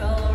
Oh.